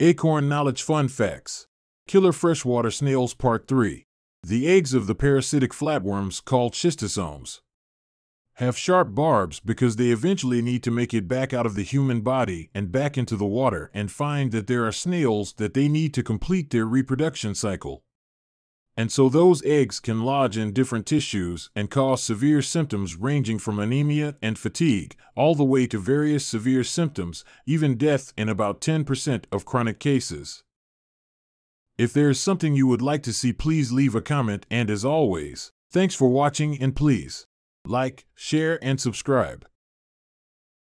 Acorn Knowledge Fun Facts Killer Freshwater Snails Part 3 The eggs of the parasitic flatworms called schistosomes have sharp barbs because they eventually need to make it back out of the human body and back into the water and find that there are snails that they need to complete their reproduction cycle. And so those eggs can lodge in different tissues and cause severe symptoms ranging from anemia and fatigue all the way to various severe symptoms, even death in about 10% of chronic cases. If there is something you would like to see, please leave a comment. And as always, thanks for watching and please like, share, and subscribe.